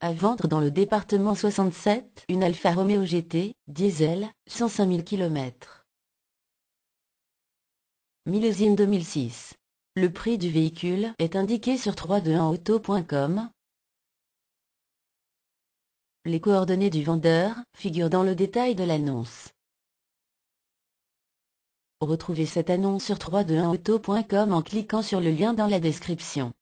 À vendre dans le département 67, une Alfa Romeo GT, diesel, 105 000 km. Millésime 2006. Le prix du véhicule est indiqué sur 321auto.com. Les coordonnées du vendeur figurent dans le détail de l'annonce. Retrouvez cette annonce sur 321auto.com en cliquant sur le lien dans la description.